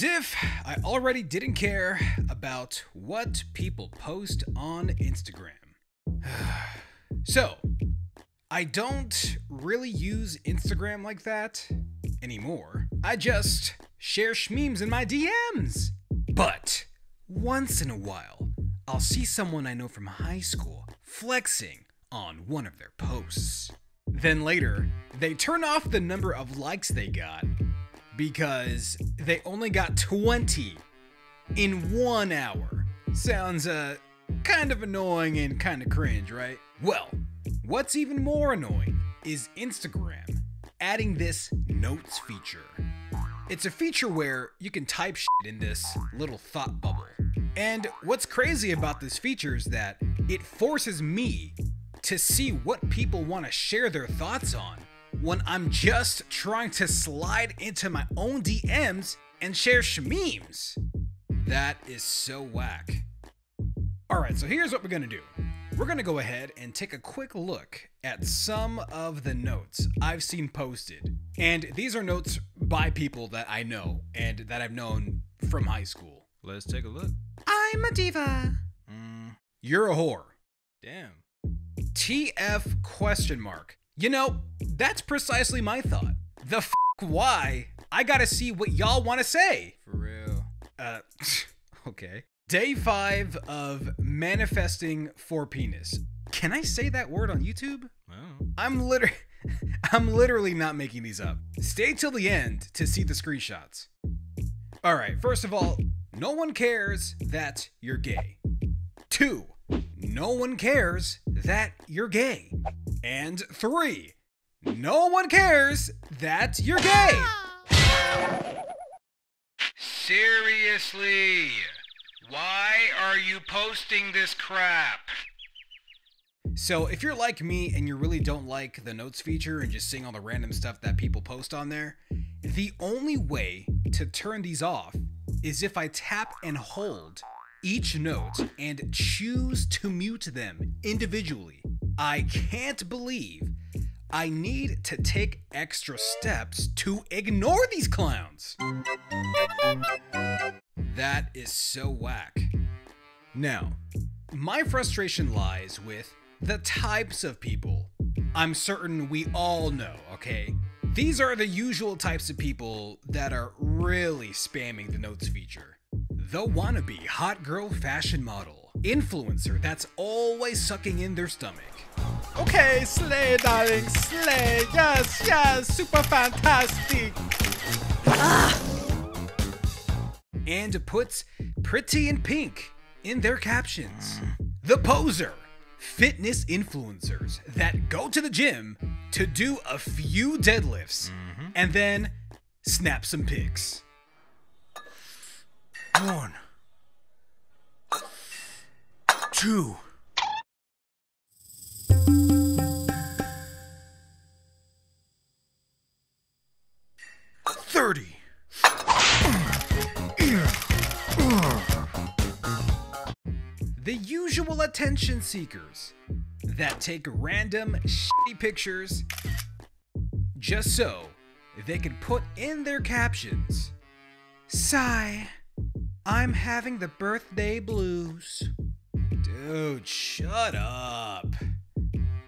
As if I already didn't care about what people post on Instagram. so, I don't really use Instagram like that anymore. I just share memes in my DMs. But once in a while, I'll see someone I know from high school flexing on one of their posts. Then later, they turn off the number of likes they got because they only got 20 in one hour. Sounds, uh, kind of annoying and kind of cringe, right? Well, what's even more annoying is Instagram adding this notes feature. It's a feature where you can type in this little thought bubble. And what's crazy about this feature is that it forces me to see what people want to share their thoughts on when I'm just trying to slide into my own DMs and share shmemes. That is so whack. Alright, so here's what we're gonna do. We're gonna go ahead and take a quick look at some of the notes I've seen posted. And these are notes by people that I know and that I've known from high school. Let's take a look. I'm a diva. Mm, You're a whore. damn. TF question mark. You know, that's precisely my thought. The f why? I gotta see what y'all wanna say. For real. Uh, okay. Day five of manifesting for penis. Can I say that word on YouTube? I'm literally, I'm literally not making these up. Stay till the end to see the screenshots. All right. First of all, no one cares that you're gay. Two, no one cares that you're gay. And three, no one cares that you're gay. Seriously? Why are you posting this crap? So, if you're like me and you really don't like the notes feature and just seeing all the random stuff that people post on there, the only way to turn these off is if I tap and hold each note and choose to mute them individually. I can't believe I need to take extra steps to ignore these clowns. That is so whack. Now, my frustration lies with the types of people I'm certain we all know, okay? These are the usual types of people that are really spamming the notes feature. The wannabe hot girl fashion model, influencer that's always sucking in their stomach. Okay, slay, darling, slay, yes, yes, super fantastic. Ah. And puts pretty in pink in their captions. The poser, fitness influencers that go to the gym to do a few deadlifts mm-hmm. and then snap some pics. One. Two. Usual attention seekers that take random shitty pictures just so they can put in their captions. Sigh, I'm having the birthday blues. Dude, shut up.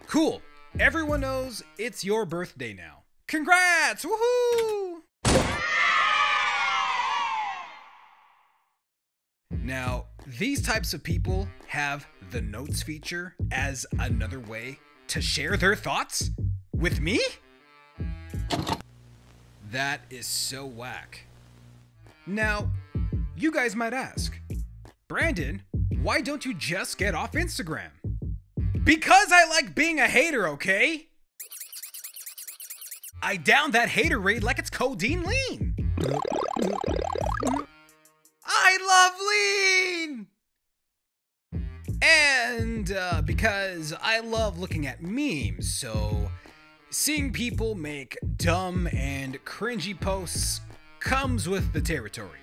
Cool. Everyone knows it's your birthday now. Congrats! Woohoo! Now, these types of people have the notes feature as another way to share their thoughts with me? That is so whack. Now, you guys might ask, Brandyn, why don't you just get off Instagram? Because I like being a hater, okay? I down that Haterade like it's codeine lean. I love lean! And uh, because I love looking at memes, so seeing people make dumb and cringy posts comes with the territory.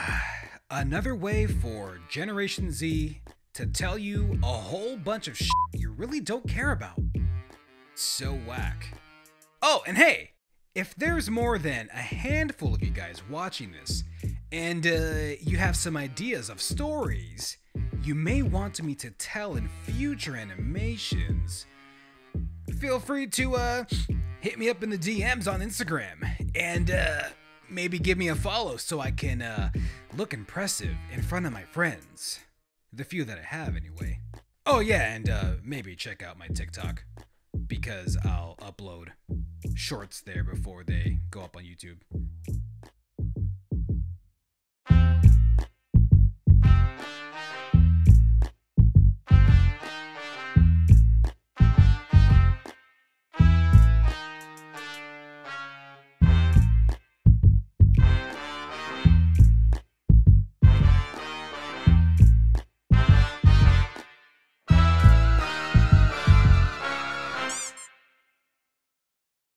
Another way for Generation Z to tell you a whole bunch of shit you really don't care about. So whack. Oh, and hey, if there's more than a handful of you guys watching this, and uh, you have some ideas of stories you may want me to tell in future animations, feel free to uh, hit me up in the DMs on Instagram and uh, maybe give me a follow so I can uh, look impressive in front of my friends. The few that I have, anyway. Oh, yeah, and uh, maybe check out my TikTok because I'll upload shorts there before they go up on YouTube thank you